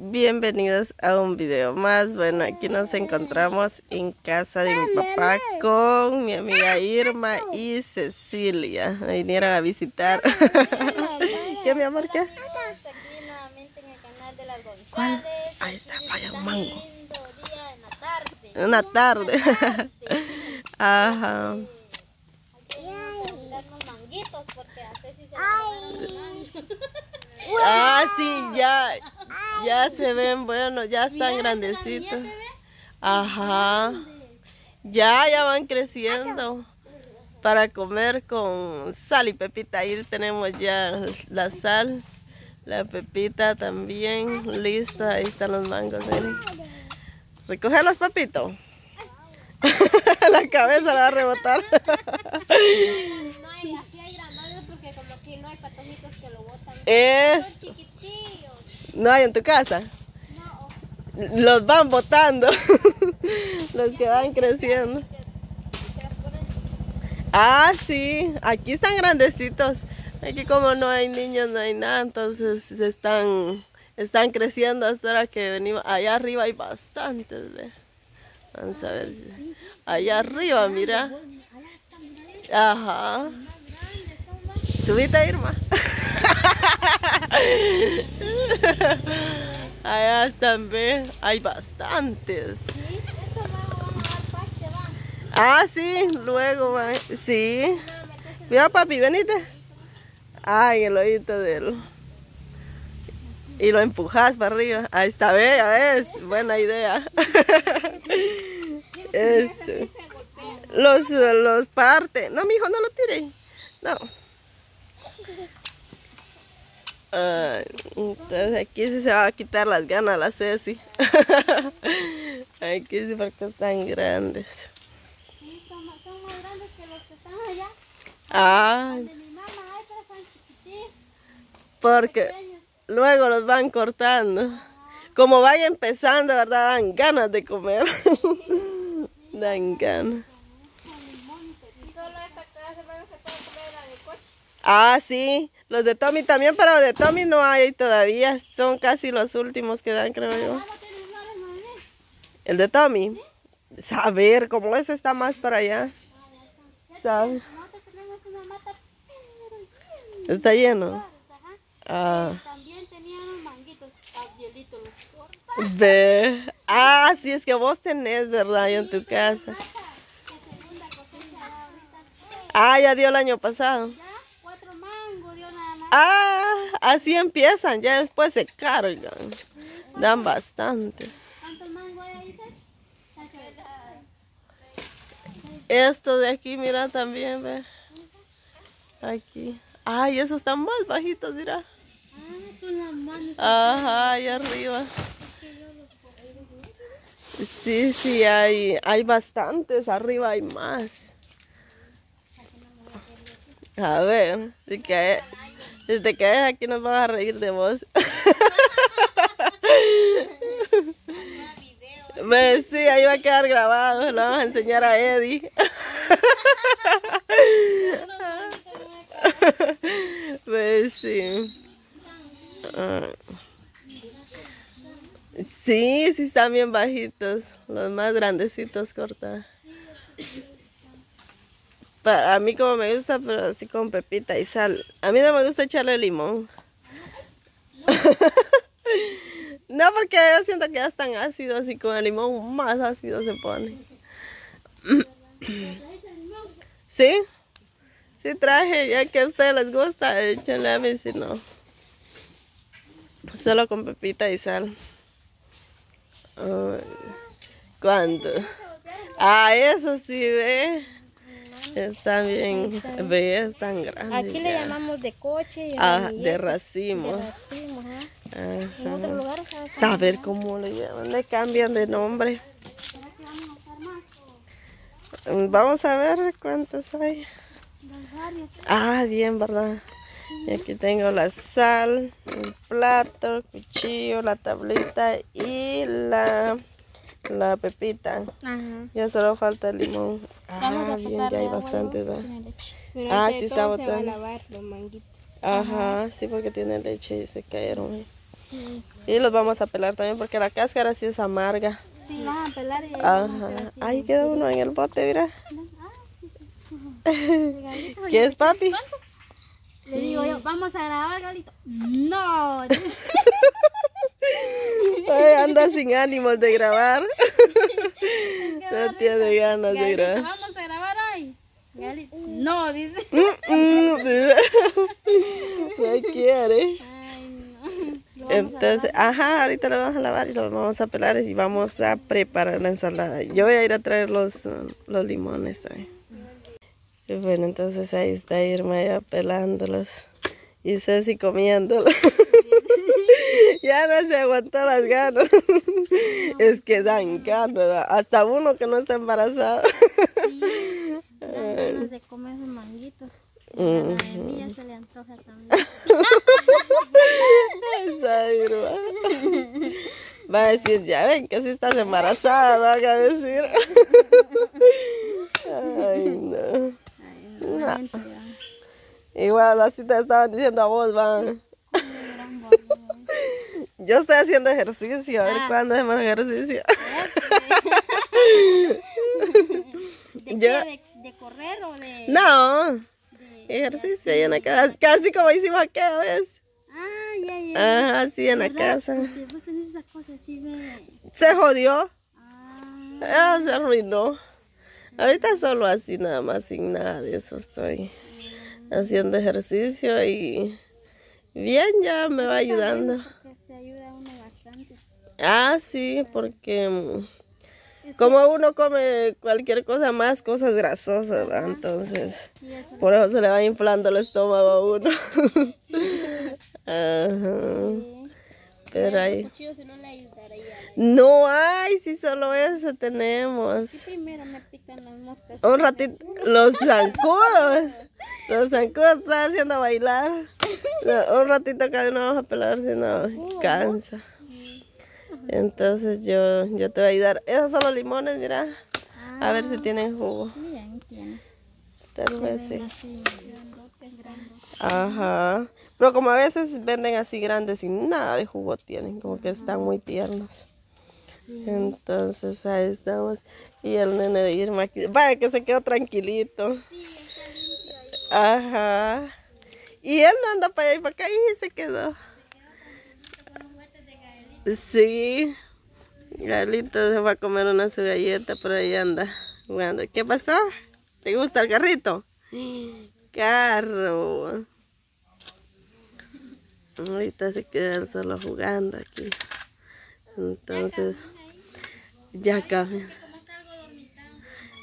bienvenidos a un video más. Bueno, aquí nos encontramos en casa de mi papá con mi amiga Irma y Cecilia. Me vinieron a visitar. ¿Qué, mi amor, qué? Aquí nuevamente en el canal de las ¿Cuál? Ahí está, vaya un mango. tarde. Una tarde. Ajá. Porque a Ceci se le. Ah, sí, ya, ya se ven, bueno, ya están grandecitos. Ajá. Ya, ya van creciendo. Para comer con sal y pepita. Ahí tenemos ya la sal, la pepita también. Lista, ahí están los mangos. miren. Recogerlos, papito. la cabeza la va a rebotar. No hay, aquí hay grandotes porque como aquí no hay patojitos que lo botan. Es. No hay en tu casa. No, Los van botando. los que van creciendo. Ah, sí, aquí están grandecitos. Aquí como no hay niños, no hay nada, entonces están, están creciendo hasta ahora que venimos. Allá arriba hay bastantes, ve. Vamos a ver. Allá arriba, mira. Ajá. Subita, Irma. Allá están, ve. Hay bastantes. Ah, sí, luego va. Sí. Cuidado, papi, venite. Ay, el oído del. Y lo empujas para arriba. Ahí está, ve, ya ves. Buena idea. Eso. Los, los parte. No, mijo, no lo tire. No. Ay, entonces aquí sí se va a quitar las ganas la Ceci. Aquí sí porque están grandes. Sí, son más, son más grandes que los que están allá. Ay, De mi mamá, ay, pero están chiquititos. porque pequeños. luego los van cortando. Como vaya empezando, ¿verdad? Dan ganas de comer. Dan ganas. Solo esta casa van a sacar comer la de coche. Ah, sí. Los de Tommy también, pero de Tommy no hay todavía. Son casi los últimos que dan, creo yo. El de Tommy. Saber, como ese está más para allá. Está lleno. Ah, También manguitos, ve. Ah, sí, es que vos tenés, ¿verdad? Ahí en tu casa. Ah, ya dio el año pasado cuatro mangos dio nada más. Ah, así empiezan, ya después se cargan. Dan bastante. Esto de aquí, mira también, ve. Aquí. Ay, esos están más bajitos, mira. Ajá, ahí arriba. Sí, sí, hay, hay bastantes, arriba hay más. A ver, si que, si te quedas aquí nos vas a reír de vos. Ve, sí, ahí va a quedar grabado, lo vamos a enseñar a Eddie. Ve, sí. Ah. Sí, sí están bien bajitos, los más grandecitos corta. Para mí como me gusta, pero así con pepita y sal. A mí no me gusta echarle limón. no, porque yo siento que ya están ácidos y con el limón más ácido se pone. ¿Sí? Sí traje, ya que a ustedes les gusta, échenle a mí si no. Solo con pepita y sal. Ay, ¿Cuándo? Ah, eso sí, ve. Está bien, ve, están grandes. Aquí le llamamos de coche y Ah, de racimo. de racimo, ajá. En Ajá. otros lugares ¿sabes? Saber cómo le llaman, le cambian de nombre. ¿Será que vamos a ver cuántos hay. Ah, bien, ¿verdad? Y aquí tengo la sal, el plato, el cuchillo, la tablita y la, la pepita. Ajá. Ya solo falta el limón. Vamos Ah, a bien, ya hay bastantes, ¿verdad? Ah, sí está Se va a botando. lavar los manguitos. Ajá, sí, porque tiene leche y se cayeron. Sí. Y los vamos a pelar también porque la cáscara sí es amarga. Sí, vas a pelar y vamos Ajá. Ahí queda uno en el bote, mira. Ah, ¿Qué es, papi? Le digo yo, vamos a grabar, Galito. No. Ay, anda sin ánimos de grabar. No tiene ganas de grabar. vamos a grabar hoy. Galito, no, dice. Mm, mm. No quiere. Ay, no. Entonces, ajá, ahorita lo vamos a lavar y lo vamos a pelar y vamos a preparar la ensalada. Yo voy a ir a traer los, los limones también. Y bueno, entonces ahí está Irma ya pelándolos y Ceci comiéndolos. ya no se aguantó las ganas. es que dan ganas, hasta uno que no está embarazado. Sí, dan ganas de comer sus manguitos. A la de se le antoja también. Va a decir, ya ven que si estás embarazada, van a decir. Ay, no. Ay, no. Igual así te estaban diciendo a vos, van. Yo estoy haciendo ejercicio, a ver Ah. cuándo hacemos ejercicio. ¿De, qué? ¿De, de correr o de...? No, de- ejercicio ahí en la casa, casi como hicimos aquella vez. Ah, ya, ya. Ajá, así en la casa. Vos tenés esas cosas así de... Se jodió, Ah, ah, se arruinó. Ahorita solo así nada más, sin nada de eso estoy haciendo ejercicio y bien ya me va ayudando. porque se ayuda uno bastante. Ah, sí, porque mm, como uno come cualquier cosa más, cosas grasosas, ¿verdad? entonces por eso se le va inflando el estómago a uno. Ajá. Pero ahí. No hay, si solo eso tenemos. Primero me pican las moscas. Un ratito, los zancudos. Los zancudos están haciendo bailar. Un ratito cada uno vamos a pelar, si no, cansa. Entonces yo, yo te voy a ayudar. Esos son los limones, mira. A ver si tienen jugo. Bien, tiene. Tal vez sí. Así, grandotes, grandotes. Ajá. Pero como a veces venden así grandes y nada de jugo tienen, como que están muy tiernos. Entonces ahí estamos. Y el nene de Irma aquí. Vaya que se quedó tranquilito. Ajá. Y él no anda para allá y para acá y se quedó. Sí. Galito se va a comer una su galleta, por ahí anda jugando. ¿Qué pasó? ¿Te gusta el carrito? Carro. Ahorita se queda solo jugando aquí. Entonces, ya camina.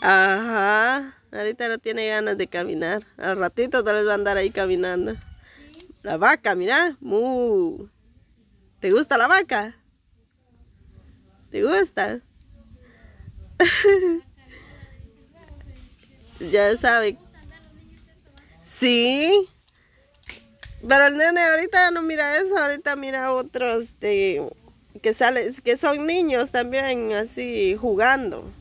Ajá. Ahorita no tiene ganas de caminar. Al ratito tal vez va a andar ahí caminando. La vaca, mira. Mu. ¿Te gusta la vaca? ¿Te gusta? ya sabe. Sí. Pero el nene ahorita no mira eso, ahorita mira otros de que sale, que son niños también así jugando.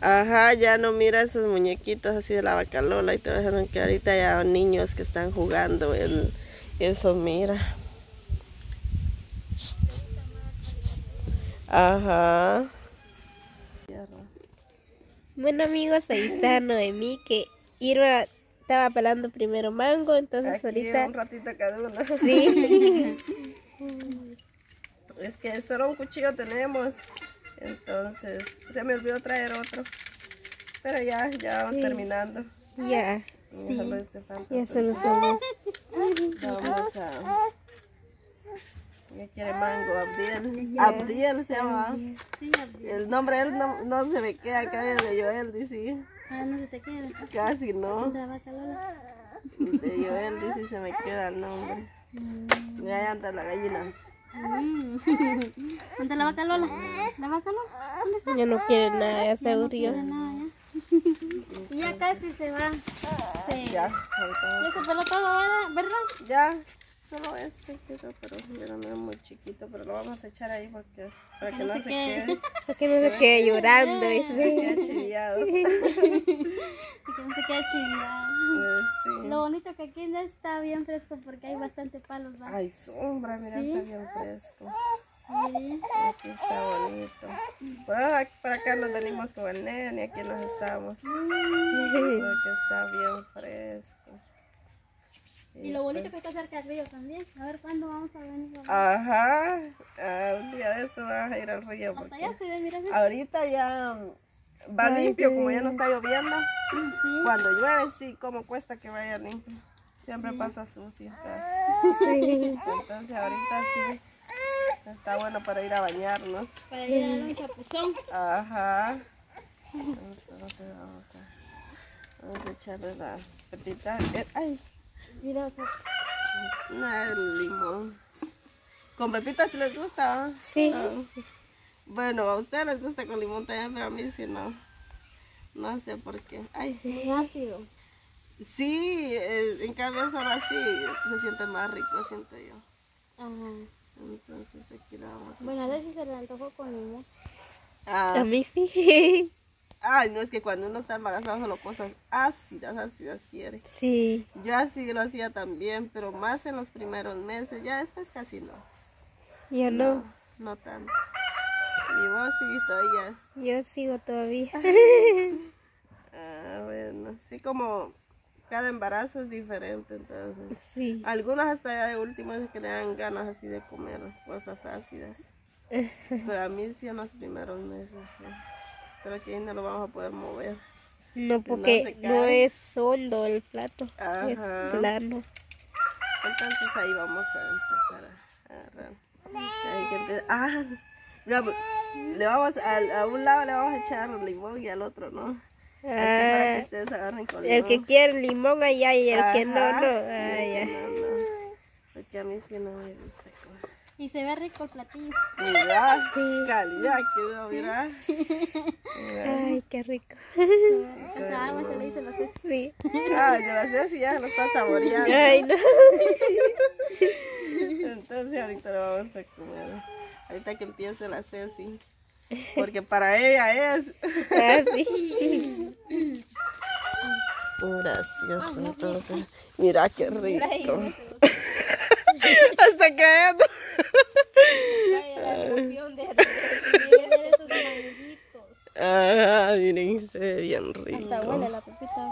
Ajá, ya no mira esos muñequitos así de la bacalola y todo eso, que ahorita ya niños que están jugando, él, eso mira. Ajá. Bueno amigos, ahí está Noemí que Irma estaba pelando primero mango, entonces ahorita un ratito cada uno. sí. Es que solo un cuchillo tenemos. Entonces, se me olvidó traer otro. Pero ya, ya vamos terminando. ya, Solo este ya solo somos. Vamos a. ¿Qué quiere mango? Abdiel. Abdiel se llama. Sí, Abdi. El nombre de él no, no se me queda acá de Joel, dice. Ah, no se te queda. Casi no. De Joel dice se me queda el nombre. Mira, ya anda la gallina. Mm. ¿Dónde la vaca Lola? ¿La vaca Lola? ¿Dónde está? Ya no quiere nada, ya se No aburrió. quiere nada ya. Y ya casi se va. Sí. Ya, Ya se peló todo, ¿verdad? ¿verdad? Ya. Solo este quedó, pero mira, no es muy chiquito, pero lo vamos a echar ahí porque, para que no se quede, Para que no se quede llorando. quede chiviado. Y que no se quede chingada. Sí. Lo bonito que aquí no está bien fresco porque hay bastante palos, ¿va? Ay, sombra, mira, está bien fresco. Sí. Aquí está bonito. Por acá, para acá nos venimos con el nene, aquí nos estamos. Porque está bien fresco. Y lo bonito que está cerca del río también. A ver cuándo vamos a venir. Ajá, un día de estos vamos a ir al río Hasta allá se ve, mira. sí. ahorita ya mm, va limpio, como ya no está lloviendo. Cuando llueve sí, como cuesta que vaya limpio. Siempre pasa sucio. casi. Entonces ahorita sí está bueno para ir a bañarnos. Para ir a dar un chapuzón. Ajá. Entonces vamos a, vamos a echarle la pepita. Eh, Ay, Mira, o sea, no el limón. Con pepita si les gusta. Sí. Ah. Bueno, a ustedes les gusta con limón también, pero a mí sí no. No sé por qué. Ay, muy ácido. sí, eh, en cambio solo así se siente más rico, siento yo. Ajá. Entonces aquí la vamos a Bueno, a ver si se le antojó con limón. Ah, A mí sí. Ay, no, es que cuando uno está embarazado solo cosas ácidas, ácidas quiere. Sí. Yo así lo hacía también, pero más en los primeros meses, ya después casi no. Yo no. No tanto. Y vos sí, todavía. Yo sigo todavía. Ah, bueno, sí como cada embarazo es diferente, entonces. Sí. Algunos hasta ya de último es que le dan ganas así de comer cosas ácidas. Pero a mí sí en los primeros meses. sí. Pero ahí no lo vamos a poder mover. No, porque no cae. es hondo el plato. Es Ajá. plano. Entonces ahí vamos a empezar a agarrar. Empe- ah, mira, pues, le vamos a, a un lado le vamos a echar limón y al otro no. Así para que Ah, ustedes agarren con el que limón. quiere limón allá y el que no, Ajá. no. Ah, ya. No, no. Porque a mí sí no me gusta comer. Y se ve rico el platillo. Mira, calidad quedó, mira. Mira. Ay, qué rico. Esa agua se le dice los es. Sí. Ah, yo la sé si ya lo está saboreando. Ay, no. Entonces ahorita lo vamos a comer. Ahorita que empiece la Ceci. Porque para ella es. Ah, sí. Gracias, entonces. Mira qué rico. Hasta cayendo. La emoción de recibir esos manguitos. Ajá, miren, se ve bien rico. huele la pepita.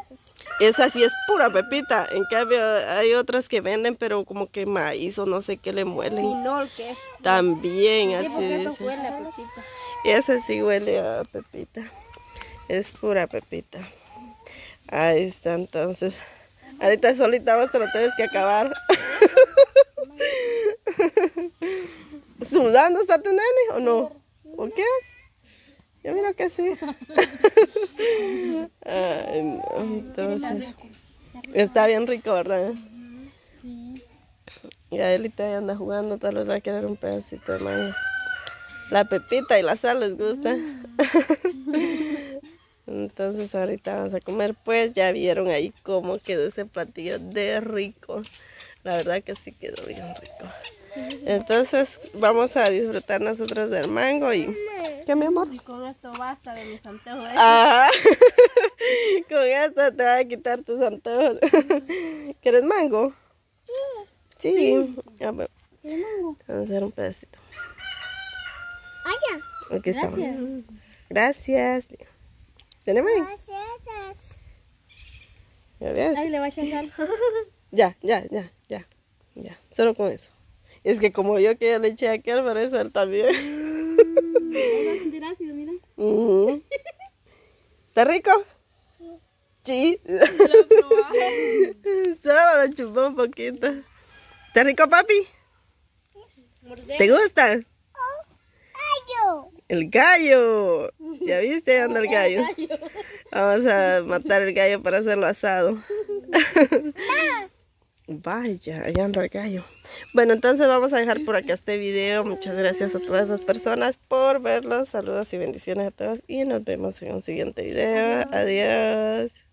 Esa sí es pura pepita. En cambio, hay otras que venden, pero como que maíz o no sé qué le muelen. Pinol que es. También, Sí, así porque eso dice. huele a pepita. Esa sí huele a pepita. Es pura pepita. Ahí está, entonces. Ahorita solita vos te lo tienes que acabar. ¿Sudando está tu nene o no? ¿O qué es? Yo miro que sí. Ay, no, entonces. Está bien rico, ¿verdad? Y a él ahí anda jugando, tal vez va a querer un pedacito de mango. La pepita y la sal les gusta. Entonces ahorita vamos a comer. Pues ya vieron ahí cómo quedó ese platillo de rico. La verdad que sí quedó bien rico. Entonces vamos a disfrutar nosotros del mango y... ¿Qué mi amor? Y con esto basta de mis antojos. Ajá. Con esto te va a quitar tus antojos. ¿Quieres mango? Sí. A ver, ¿Quieres mango? Vamos a hacer un pedacito. Vaya. Aquí estamos. Gracias. Gracias. ¿Tenemos? ¿Ya ves? Ahí le va a echar. Ya, ya, ya, ya. Ya. Solo con eso. Es que como yo que ya le eché a aquel, pero eso él también. Ahí va a sentir ácido, mira. Ujú. ¿Está rico? Sí. Solo lo chupó un poquito. ¿Está rico, papi? ¿Te gusta? El gallo. ¿Ya viste? Anda el gallo. Vamos a matar el gallo para hacerlo asado. Vaya, allá anda el gallo. Bueno, entonces vamos a dejar por acá este video. Muchas gracias a todas las personas por verlos. Saludos y bendiciones a todos. Y nos vemos en un siguiente video. Adiós.